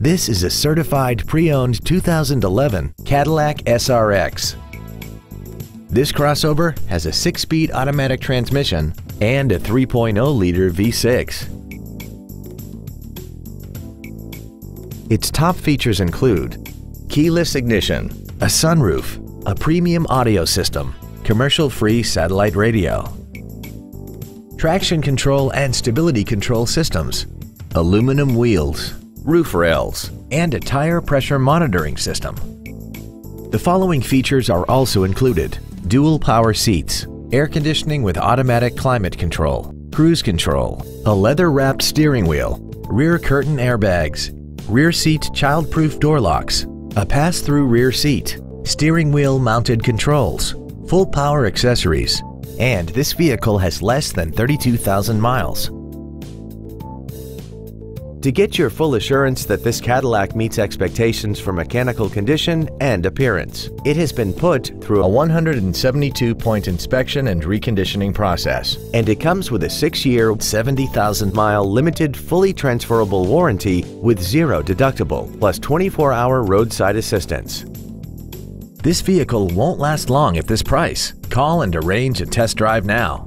This is a certified pre-owned 2011 Cadillac SRX. This crossover has a 6-speed automatic transmission and a 3.0-liter V6. Its top features include keyless ignition, a sunroof, a premium audio system, commercial-free satellite radio, traction control and stability control systems, aluminum wheels, roof rails, and a tire pressure monitoring system. The following features are also included. Dual power seats, air conditioning with automatic climate control, cruise control, a leather-wrapped steering wheel, rear curtain airbags, rear seat child-proof door locks, a pass-through rear seat, steering wheel mounted controls, full power accessories, and this vehicle has less than 32,000 miles. To get your full assurance that this Cadillac meets expectations for mechanical condition and appearance, it has been put through a 172-point inspection and reconditioning process, and it comes with a 6-year, 70,000-mile limited fully transferable warranty with zero deductible, plus 24-hour roadside assistance. This vehicle won't last long at this price. Call and arrange a test drive now.